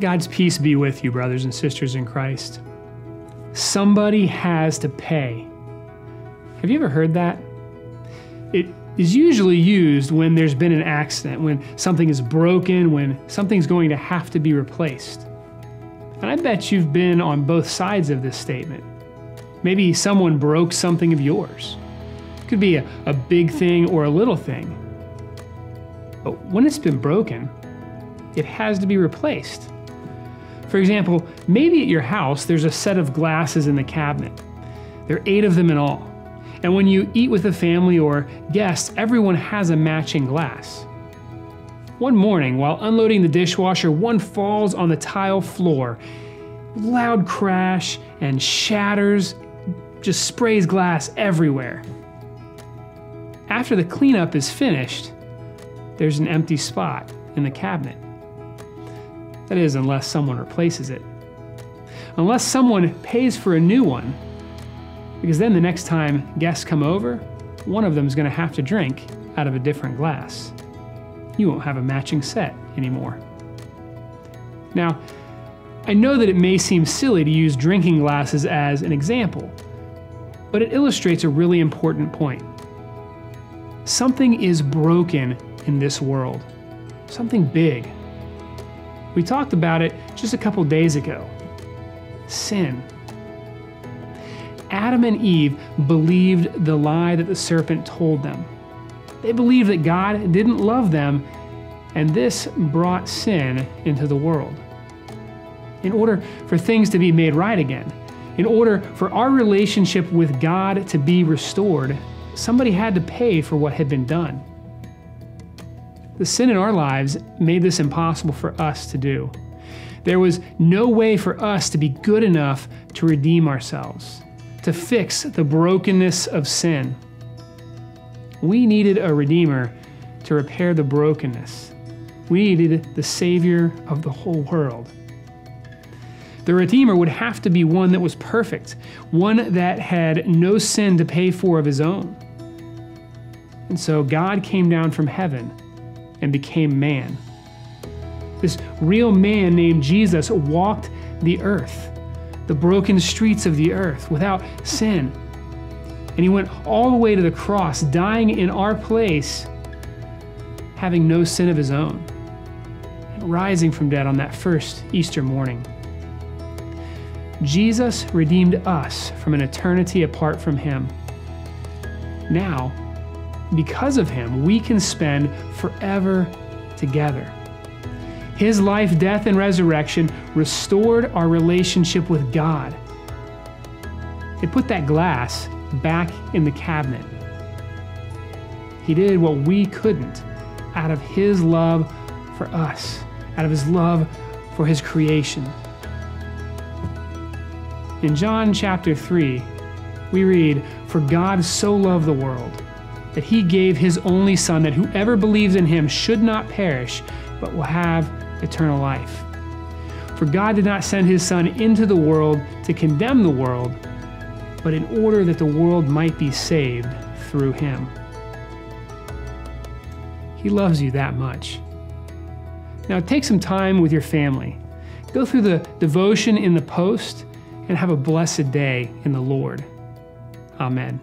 God's peace be with you, brothers and sisters in Christ. Somebody has to pay. Have you ever heard that? It is usually used when there's been an accident, when something is broken, when something's going to have to be replaced. And I bet you've been on both sides of this statement. Maybe someone broke something of yours. It could be a, a big thing or a little thing. But when it's been broken, it has to be replaced. For example, maybe at your house there's a set of glasses in the cabinet. There are eight of them in all. And when you eat with a family or guests, everyone has a matching glass. One morning, while unloading the dishwasher, one falls on the tile floor. Loud crash and shatters, just sprays glass everywhere. After the cleanup is finished, there's an empty spot in the cabinet. That is, unless someone replaces it. Unless someone pays for a new one, because then the next time guests come over, one of them is going to have to drink out of a different glass. You won't have a matching set anymore. Now, I know that it may seem silly to use drinking glasses as an example, but it illustrates a really important point. Something is broken in this world, something big, we talked about it just a couple days ago sin. Adam and Eve believed the lie that the serpent told them. They believed that God didn't love them, and this brought sin into the world. In order for things to be made right again, in order for our relationship with God to be restored, somebody had to pay for what had been done. The sin in our lives made this impossible for us to do. There was no way for us to be good enough to redeem ourselves, to fix the brokenness of sin. We needed a Redeemer to repair the brokenness. We needed the Savior of the whole world. The Redeemer would have to be one that was perfect, one that had no sin to pay for of his own. And so God came down from heaven and became man. This real man named Jesus walked the earth, the broken streets of the earth, without sin. And he went all the way to the cross, dying in our place, having no sin of his own, and rising from dead on that first Easter morning. Jesus redeemed us from an eternity apart from him. Now, because of him, we can spend forever together. His life, death, and resurrection restored our relationship with God. It put that glass back in the cabinet. He did what we couldn't out of His love for us, out of His love for His creation. In John chapter 3, we read, For God so loved the world that he gave his only Son, that whoever believes in him should not perish, but will have eternal life. For God did not send his Son into the world to condemn the world, but in order that the world might be saved through him. He loves you that much. Now, take some time with your family. Go through the devotion in the post and have a blessed day in the Lord. Amen.